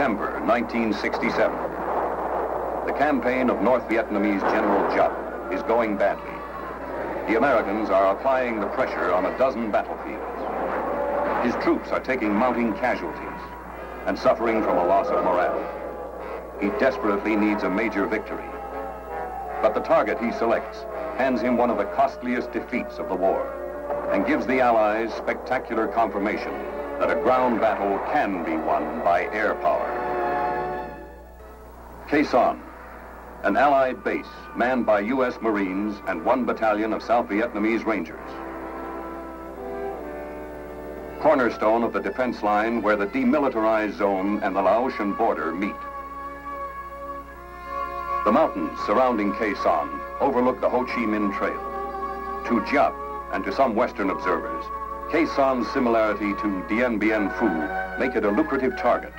December 1967. The campaign of North Vietnamese General Giap is going badly. The Americans are applying the pressure on a dozen battlefields. His troops are taking mounting casualties and suffering from a loss of morale. He desperately needs a major victory. But the target he selects hands him one of the costliest defeats of the war and gives the Allies spectacular confirmation that a ground battle can be won by air power. Sanh, an Allied base manned by U.S. Marines and one battalion of South Vietnamese Rangers. Cornerstone of the defense line where the demilitarized zone and the Laotian border meet. The mountains surrounding Sanh overlook the Ho Chi Minh Trail. To Giap and to some Western observers, Sanh's similarity to Dien Bien Phu make it a lucrative target,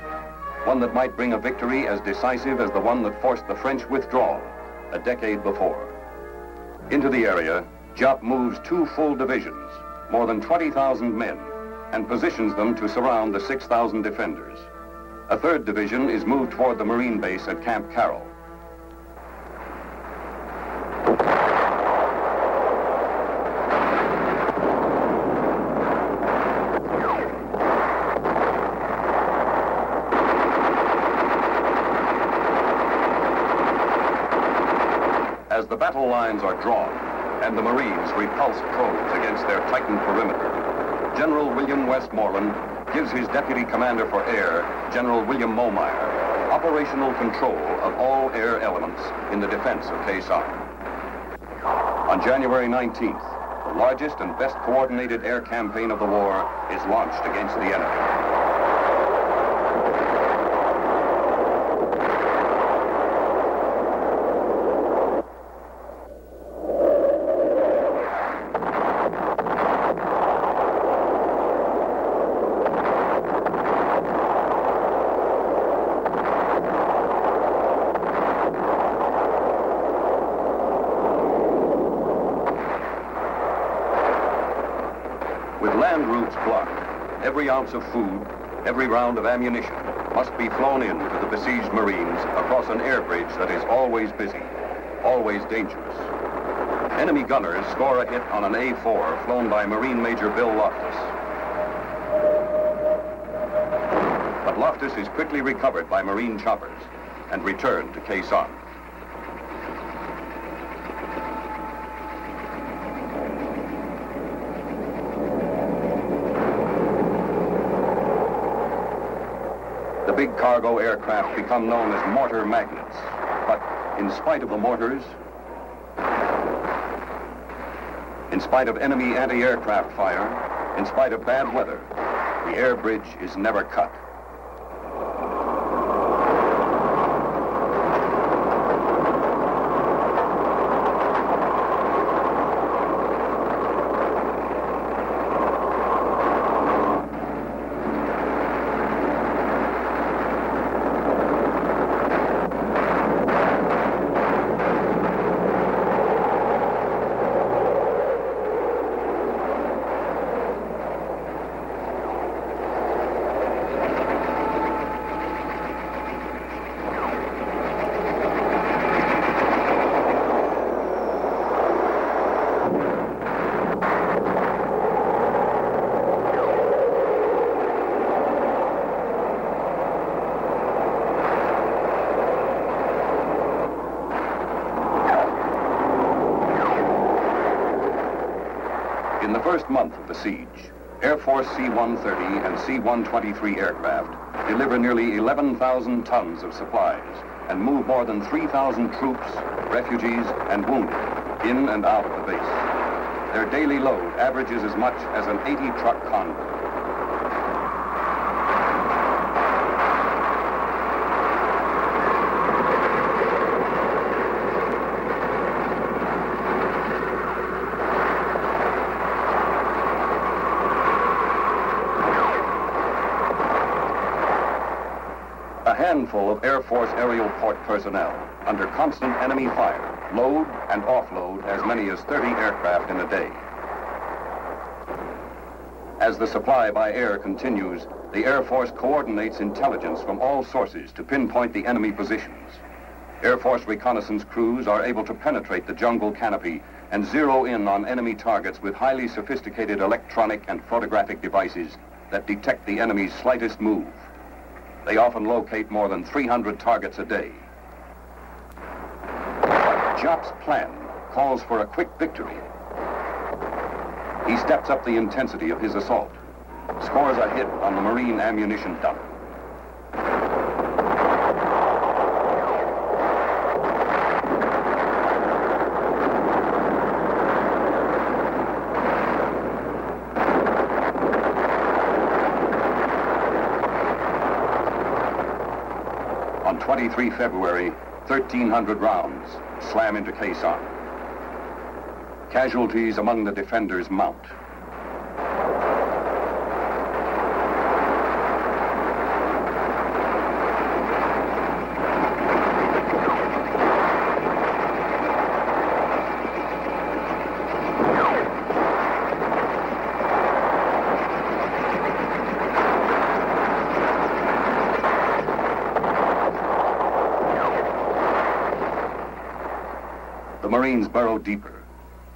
one that might bring a victory as decisive as the one that forced the French withdrawal a decade before. Into the area, Giap moves two full divisions, more than 20,000 men, and positions them to surround the 6,000 defenders. A third division is moved toward the Marine base at Camp Carroll. As the battle lines are drawn and the Marines repulse probes against their tightened perimeter, General William Westmoreland gives his deputy commander for air, General William Momyer, operational control of all air elements in the defense of Sanh. On January 19th, the largest and best coordinated air campaign of the war is launched against the enemy. Every ounce of food, every round of ammunition must be flown in to the besieged Marines across an air bridge that is always busy, always dangerous. Enemy gunners score a hit on an A-4 flown by Marine Major Bill Loftus. But Loftus is quickly recovered by Marine choppers and returned to Khe cargo aircraft become known as mortar magnets. But in spite of the mortars, in spite of enemy anti-aircraft fire, in spite of bad weather, the air bridge is never cut. In the first month of the siege, Air Force C-130 and C-123 aircraft deliver nearly 11,000 tons of supplies and move more than 3,000 troops, refugees, and wounded in and out of the base. Their daily load averages as much as an 80-truck convoy. Handful of Air Force aerial port personnel, under constant enemy fire, load and offload as many as 30 aircraft in a day. As the supply by air continues, the Air Force coordinates intelligence from all sources to pinpoint the enemy positions. Air Force reconnaissance crews are able to penetrate the jungle canopy and zero in on enemy targets with highly sophisticated electronic and photographic devices that detect the enemy's slightest move. They often locate more than 300 targets a day. Giap's plan calls for a quick victory. He steps up the intensity of his assault, scores a hit on the Marine ammunition dump. On 23 February, 1,300 rounds slam into Sanh. Casualties among the defenders mount. Marines burrow deeper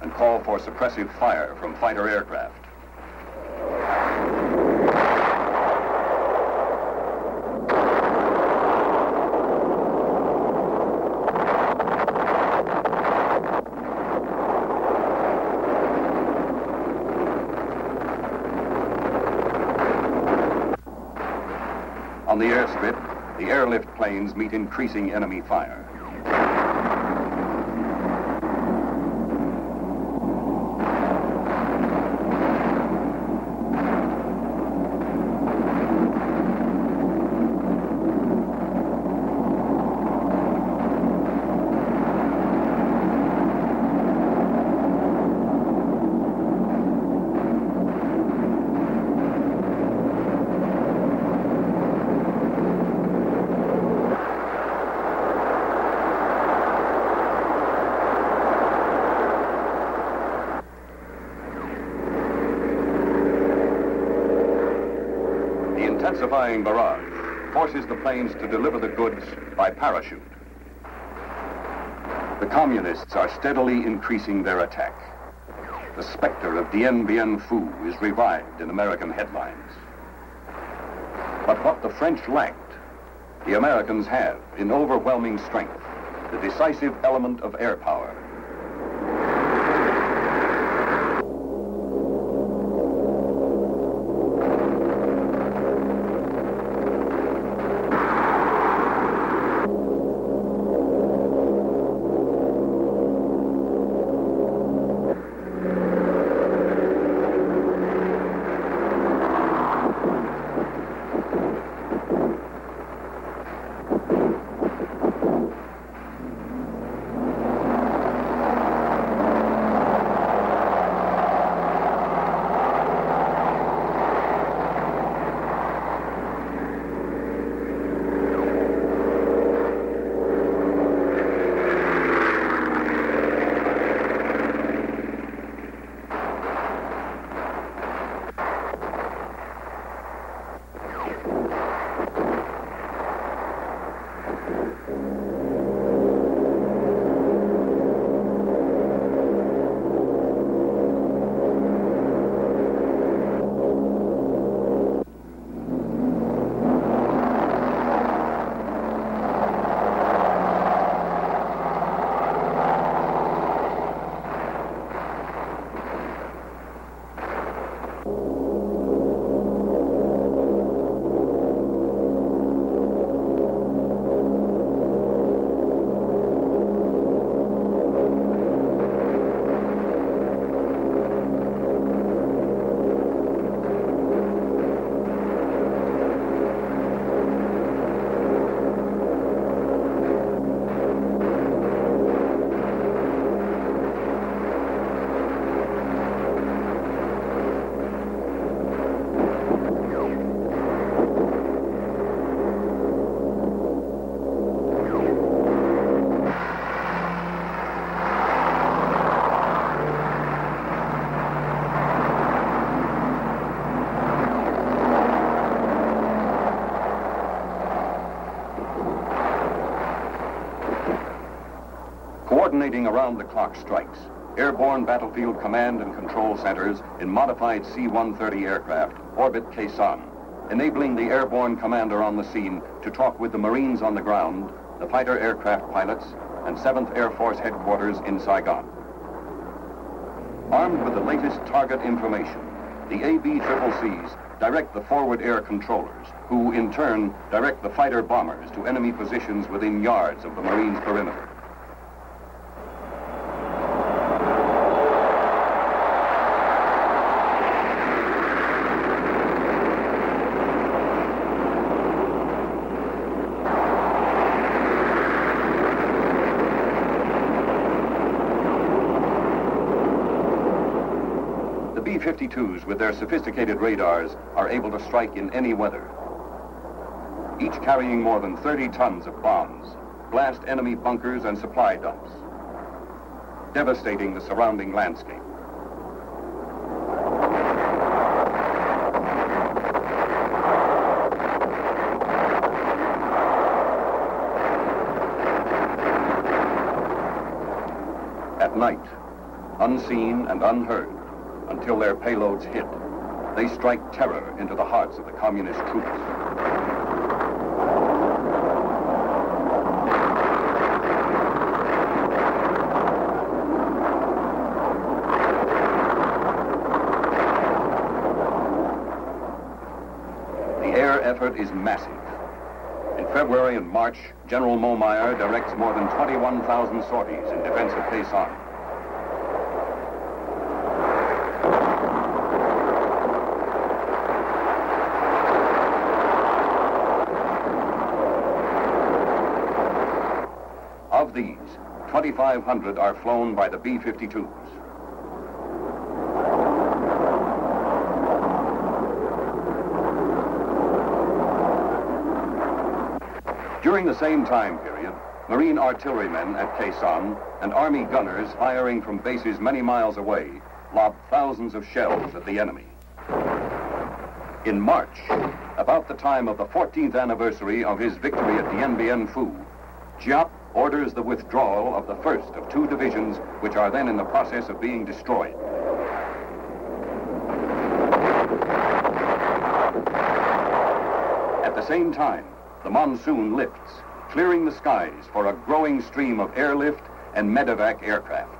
and call for suppressive fire from fighter aircraft. On the airstrip, the airlift planes meet increasing enemy fire. Intensifying barrage forces the planes to deliver the goods by parachute. The communists are steadily increasing their attack. The specter of Dien Bien Phu is revived in American headlines. But what the French lacked, the Americans have in overwhelming strength, the decisive element of air power. Around-the-clock strikes, airborne battlefield command and control centers in modified C-130 aircraft orbit Sanh, enabling the airborne commander on the scene to talk with the Marines on the ground, the fighter aircraft pilots, and 7th Air Force headquarters in Saigon. Armed with the latest target information, the AB-CCCs direct the forward air controllers, who in turn direct the fighter bombers to enemy positions within yards of the Marines' perimeter. B-52s with their sophisticated radars are able to strike in any weather. Each carrying more than 30 tons of bombs, blast enemy bunkers and supply dumps, devastating the surrounding landscape. At night, unseen and unheard, until their payloads hit. They strike terror into the hearts of the communist troops. The air effort is massive. In February and March, General Momyer directs more than 21,000 sorties in defense of Khe these, 2,500 are flown by the B-52s. During the same time period, Marine artillerymen at Sanh and Army gunners firing from bases many miles away lobbed thousands of shells at the enemy. In March, about the time of the 14th anniversary of his victory at Dien Bien Phu, Giap orders the withdrawal of the first of two divisions which are then in the process of being destroyed. At the same time, the monsoon lifts, clearing the skies for a growing stream of airlift and medevac aircraft.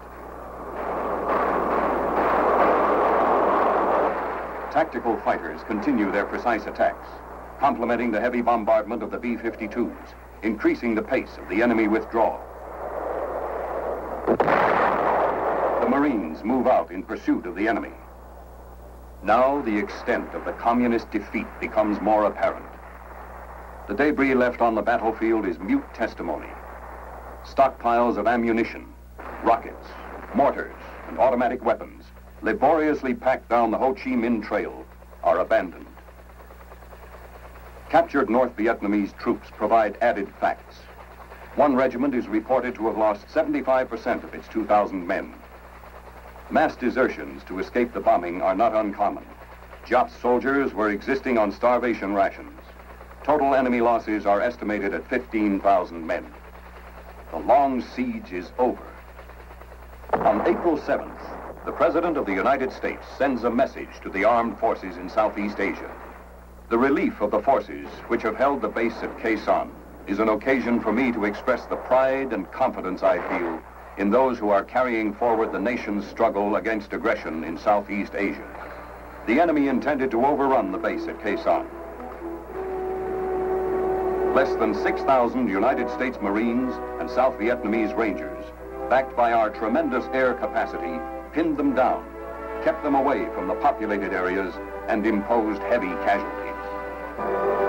Tactical fighters continue their precise attacks, complementing the heavy bombardment of the B-52s increasing the pace of the enemy withdrawal. The Marines move out in pursuit of the enemy. Now the extent of the communist defeat becomes more apparent. The debris left on the battlefield is mute testimony. Stockpiles of ammunition, rockets, mortars, and automatic weapons, laboriously packed down the Ho Chi Minh Trail, are abandoned. Captured North Vietnamese troops provide added facts. One regiment is reported to have lost 75% of its 2,000 men. Mass desertions to escape the bombing are not uncommon. Giap's soldiers were existing on starvation rations. Total enemy losses are estimated at 15,000 men. The long siege is over. On April 7th, the President of the United States sends a message to the armed forces in Southeast Asia. The relief of the forces which have held the base at Sanh is an occasion for me to express the pride and confidence I feel in those who are carrying forward the nation's struggle against aggression in Southeast Asia. The enemy intended to overrun the base at Sanh. Less than 6,000 United States Marines and South Vietnamese Rangers, backed by our tremendous air capacity, pinned them down, kept them away from the populated areas, and imposed heavy casualties. Bye.